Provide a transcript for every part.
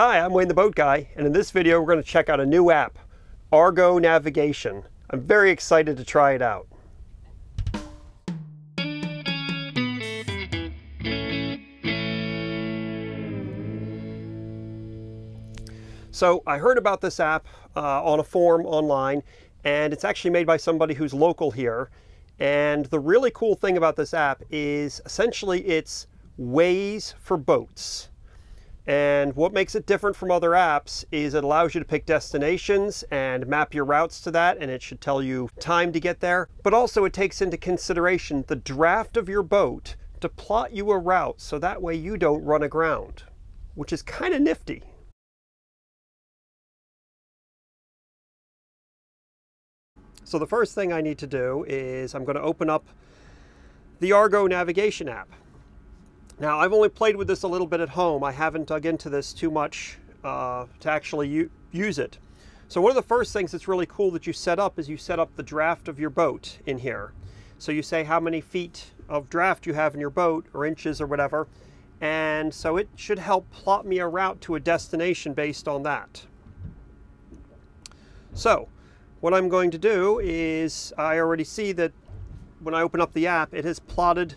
Hi, I'm Wayne the Boat Guy, and in this video we're going to check out a new app, Argo Navigation. I'm very excited to try it out. So I heard about this app uh, on a forum online, and it's actually made by somebody who's local here. And the really cool thing about this app is essentially it's Waze for boats. And what makes it different from other apps is it allows you to pick destinations and map your routes to that, and it should tell you time to get there. But also it takes into consideration the draft of your boat to plot you a route so that way you don't run aground, which is kind of nifty. So the first thing I need to do is I'm going to open up the Argo navigation app. Now I've only played with this a little bit at home. I haven't dug into this too much uh, to actually use it. So one of the first things that's really cool that you set up is you set up the draft of your boat in here. So you say how many feet of draft you have in your boat or inches or whatever. And so it should help plot me a route to a destination based on that. So what I'm going to do is I already see that when I open up the app, it has plotted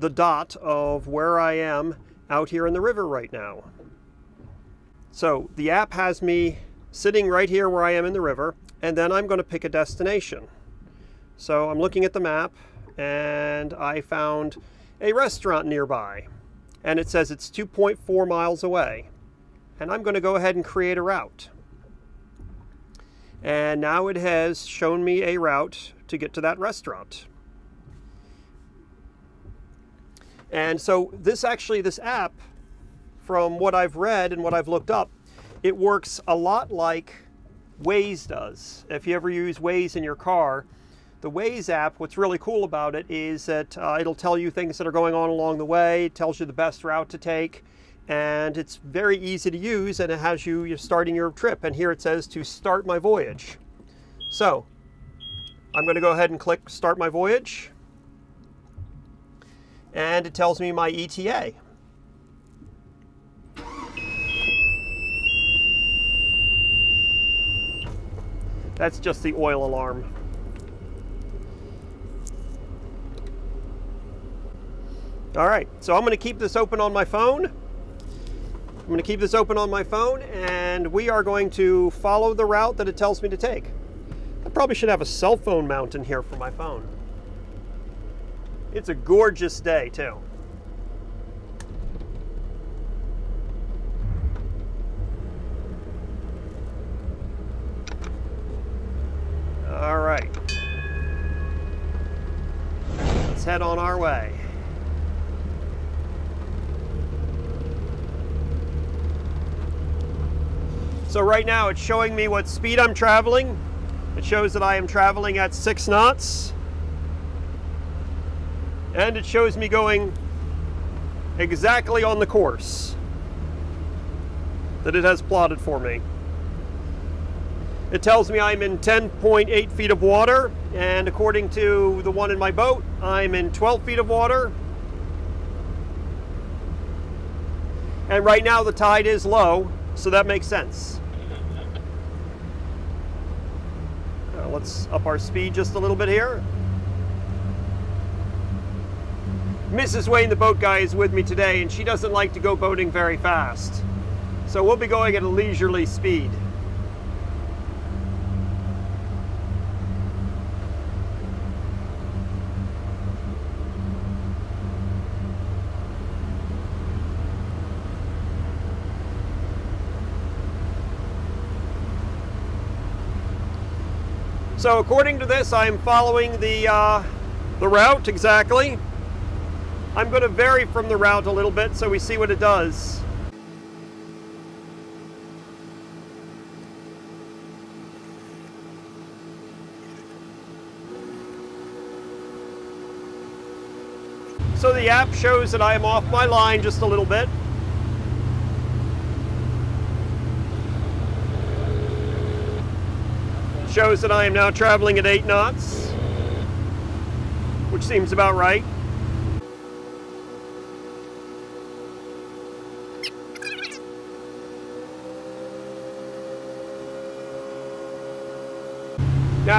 the dot of where I am out here in the river right now. So the app has me sitting right here where I am in the river, and then I'm going to pick a destination. So I'm looking at the map, and I found a restaurant nearby, and it says it's 2.4 miles away. And I'm going to go ahead and create a route. And now it has shown me a route to get to that restaurant. And so this actually, this app, from what I've read and what I've looked up, it works a lot like Waze does. If you ever use Waze in your car, the Waze app, what's really cool about it is that uh, it'll tell you things that are going on along the way, it tells you the best route to take, and it's very easy to use and it has you starting your trip and here it says to start my voyage. So I'm going to go ahead and click start my voyage and it tells me my ETA. That's just the oil alarm. All right, so I'm to keep this open on my phone I'm to keep this open on my phone and we are going to follow the route that it tells me to take. I probably should have a cell phone mount in here for my phone. It's a gorgeous day too. All right. Let's head on our way. So right now it's showing me what speed I'm traveling. It shows that I am traveling at six knots. And it shows me going exactly on the course that it has plotted for me. It tells me I'm in 10.8 feet of water, and according to the one in my boat, I'm in 12 feet of water. And right now the tide is low, so that makes sense. Uh, let's up our speed just a little bit here. Mrs. Wayne, the boat guy, is with me today, and she doesn't like to go boating very fast. So we'll be going at a leisurely speed. So according to this, I'm following the, uh, the route exactly. I'm going to vary from the route a little bit so we see what it does. So the app shows that I am off my line just a little bit. shows that I am now traveling at 8 knots, which seems about right.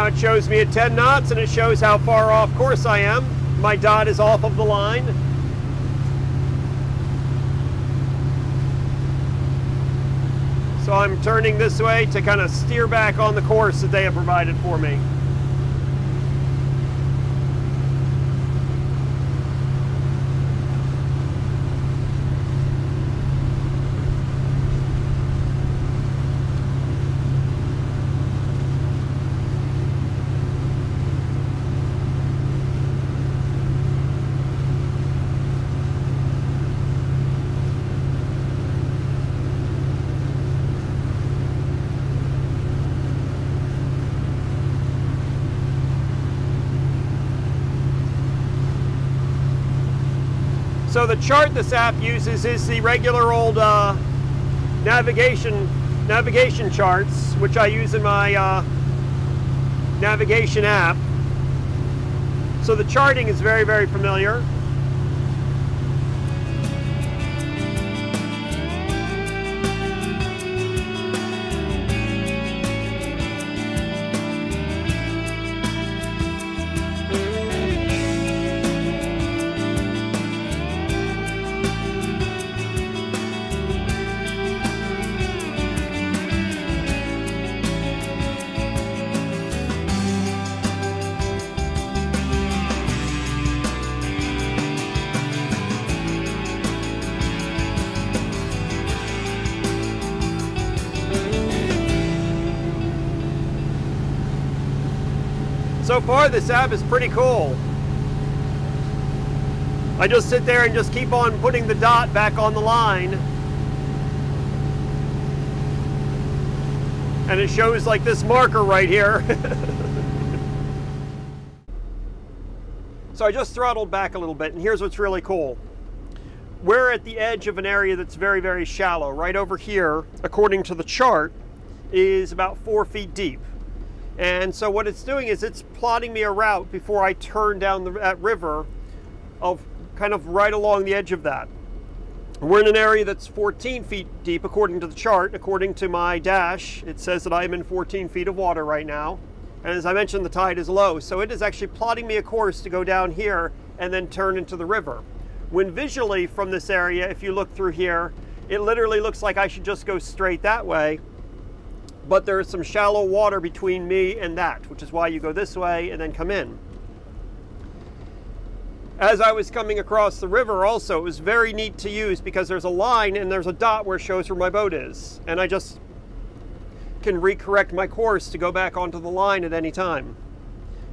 It shows me at 10 knots and it shows how far off course I am. My dot is off of the line. So I'm turning this way to kind of steer back on the course that they have provided for me. The chart this app uses is the regular old uh, navigation navigation charts, which I use in my uh, navigation app. So the charting is very, very familiar. So far this app is pretty cool. I just sit there and just keep on putting the dot back on the line. And it shows like this marker right here. so I just throttled back a little bit and here's what's really cool. We're at the edge of an area that's very, very shallow. Right over here, according to the chart, is about four feet deep. And so what it's doing is it's plotting me a route before I turn down the, that river of kind of right along the edge of that. We're in an area that's 14 feet deep according to the chart. According to my dash, it says that I'm in 14 feet of water right now. And as I mentioned, the tide is low. So it is actually plotting me a course to go down here and then turn into the river. When visually from this area, if you look through here, it literally looks like I should just go straight that way but there is some shallow water between me and that, which is why you go this way and then come in. As I was coming across the river also, it was very neat to use because there's a line and there's a dot where it shows where my boat is. And I just can recorrect my course to go back onto the line at any time.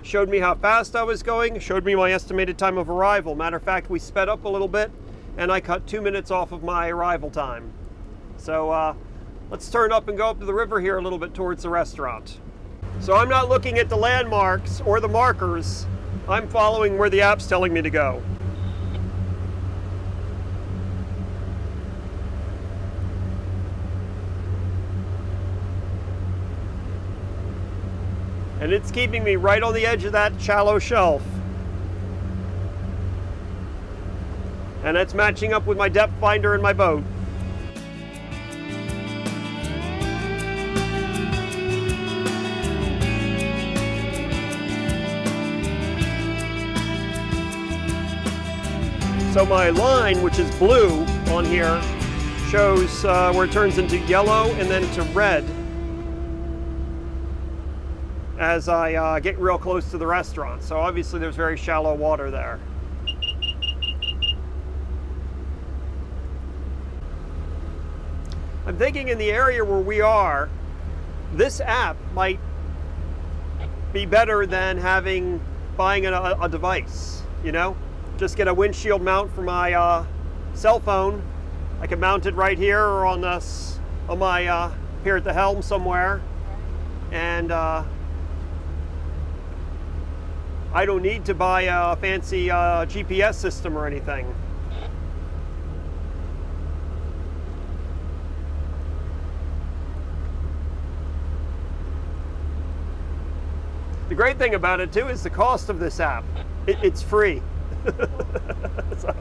Showed me how fast I was going, showed me my estimated time of arrival. Matter of fact, we sped up a little bit and I cut two minutes off of my arrival time. So uh, Let's turn up and go up to the river here a little bit towards the restaurant. So I'm not looking at the landmarks or the markers. I'm following where the app's telling me to go. And it's keeping me right on the edge of that shallow shelf. And that's matching up with my depth finder in my boat. So my line, which is blue on here, shows uh, where it turns into yellow and then to red as I uh, get real close to the restaurant. So obviously there's very shallow water there. I'm thinking in the area where we are, this app might be better than having buying a, a device, you know? Just get a windshield mount for my uh, cell phone. I can mount it right here or on this on my uh, here at the helm somewhere, and uh, I don't need to buy a fancy uh, GPS system or anything. The great thing about it too is the cost of this app. It, it's free. so.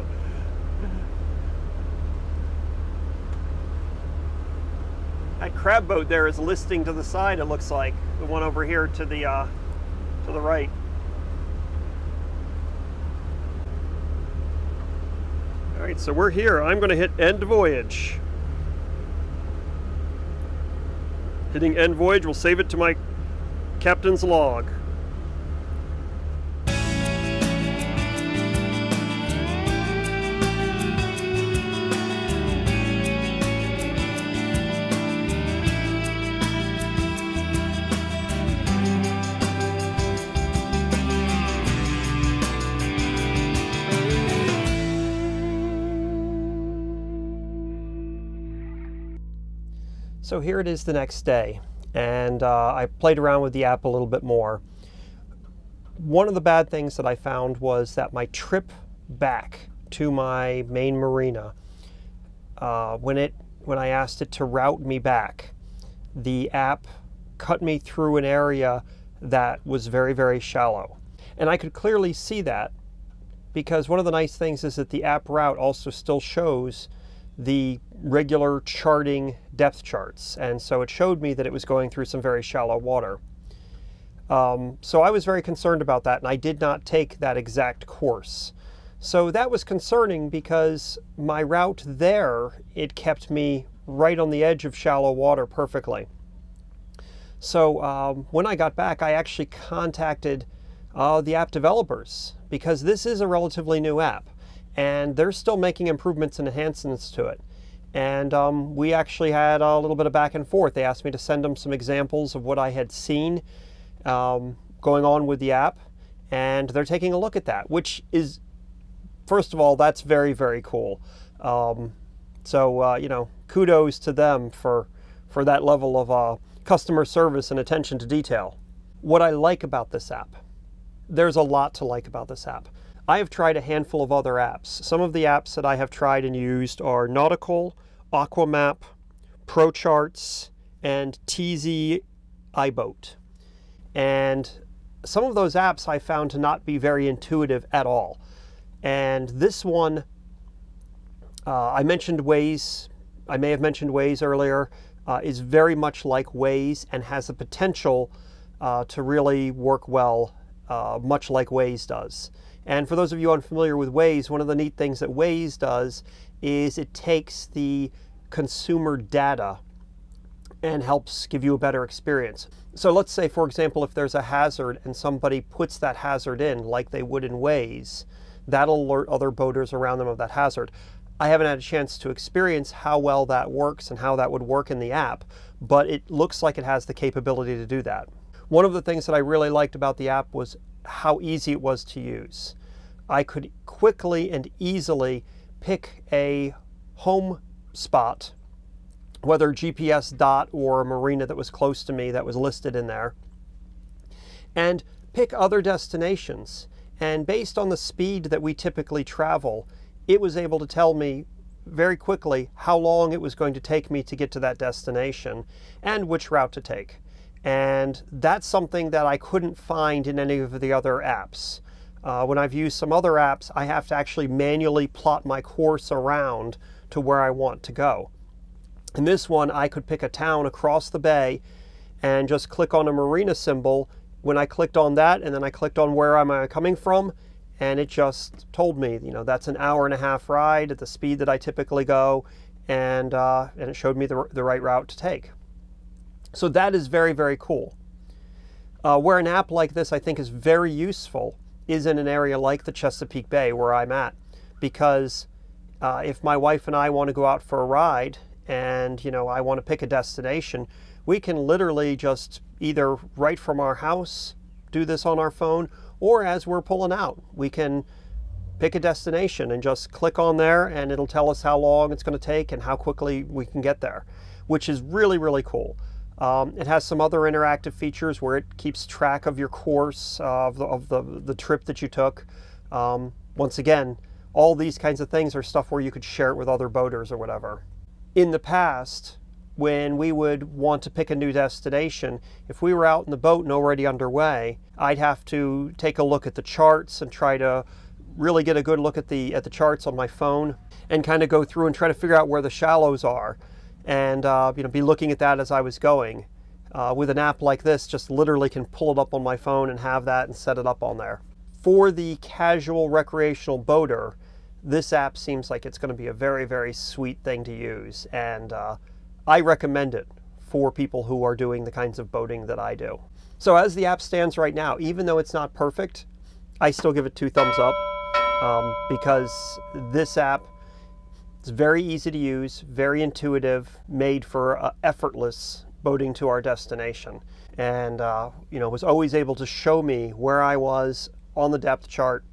That crab boat there is listing to the side, it looks like. The one over here to the uh, to the right. All right, so we're here. I'm going to hit end voyage. Hitting end voyage will save it to my captain's log. So here it is the next day, and uh, I played around with the app a little bit more. One of the bad things that I found was that my trip back to my main marina, uh, when it when I asked it to route me back, the app cut me through an area that was very very shallow, and I could clearly see that because one of the nice things is that the app route also still shows the regular charting depth charts. And so it showed me that it was going through some very shallow water. Um, so I was very concerned about that, and I did not take that exact course. So that was concerning because my route there, it kept me right on the edge of shallow water perfectly. So um, when I got back, I actually contacted uh, the app developers because this is a relatively new app and they're still making improvements and enhancements to it. And um, we actually had a little bit of back and forth. They asked me to send them some examples of what I had seen um, going on with the app, and they're taking a look at that, which is, first of all, that's very, very cool. Um, so, uh, you know, kudos to them for, for that level of uh, customer service and attention to detail. What I like about this app, there's a lot to like about this app. I have tried a handful of other apps. Some of the apps that I have tried and used are Nautical, Aquamap, ProCharts, and TZ iBoat. And some of those apps I found to not be very intuitive at all. And this one, uh, I mentioned Waze, I may have mentioned Waze earlier, uh, is very much like Waze and has the potential uh, to really work well, uh, much like Waze does. And for those of you unfamiliar with Waze, one of the neat things that Waze does is it takes the consumer data and helps give you a better experience. So let's say, for example, if there's a hazard and somebody puts that hazard in like they would in Waze, that'll alert other boaters around them of that hazard. I haven't had a chance to experience how well that works and how that would work in the app, but it looks like it has the capability to do that. One of the things that I really liked about the app was how easy it was to use. I could quickly and easily pick a home spot, whether GPS dot or a marina that was close to me that was listed in there, and pick other destinations. And based on the speed that we typically travel, it was able to tell me very quickly how long it was going to take me to get to that destination and which route to take. And that's something that I couldn't find in any of the other apps. Uh, when I've used some other apps, I have to actually manually plot my course around to where I want to go. In this one, I could pick a town across the bay and just click on a marina symbol. When I clicked on that and then I clicked on where am I coming from, and it just told me, you know, that's an hour and a half ride at the speed that I typically go, and, uh, and it showed me the, the right route to take. So that is very, very cool. Uh, where an app like this I think is very useful is in an area like the Chesapeake Bay where I'm at. Because uh, if my wife and I want to go out for a ride and you know I want to pick a destination, we can literally just either right from our house do this on our phone or as we're pulling out, we can pick a destination and just click on there and it'll tell us how long it's going to take and how quickly we can get there, which is really, really cool. Um, it has some other interactive features where it keeps track of your course uh, of, the, of the, the trip that you took. Um, once again, all these kinds of things are stuff where you could share it with other boaters or whatever. In the past, when we would want to pick a new destination, if we were out in the boat and already underway, I'd have to take a look at the charts and try to really get a good look at the at the charts on my phone and kind of go through and try to figure out where the shallows are and uh, you know, be looking at that as I was going. uh, with an app like this, just literally can pull it up on my phone and have that and set it up on there. For the casual recreational boater, this app seems like it's going to be a very, very sweet thing to use. And uh, I recommend it for people who are doing the kinds of boating that I do. So as the app stands right now, even though it's not perfect, I still give it two thumbs up um, because this app is very easy to use, very intuitive, made for uh, effortless boating to our destination. And, uh, you know, was always able to show me where I was on the depth chart,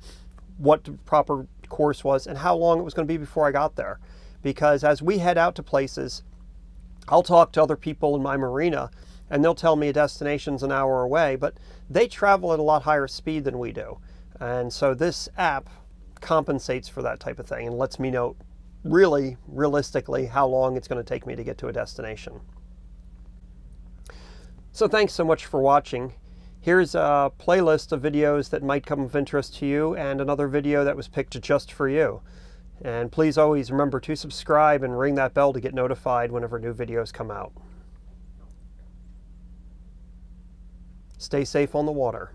what the proper course was, and how long it was going to be before I got there. Because as we head out to places, I'll talk to other people in my marina and they'll tell me a destination's an hour away, but they travel at a lot higher speed than we do. And so this app compensates for that type of thing and lets me know really realistically how long it's going to take me to get to a destination. So thanks so much for watching. Here's a playlist of videos that might come of interest to you and another video that was picked just for you. And please always remember to subscribe and ring that bell to get notified whenever new videos come out. Stay safe on the water.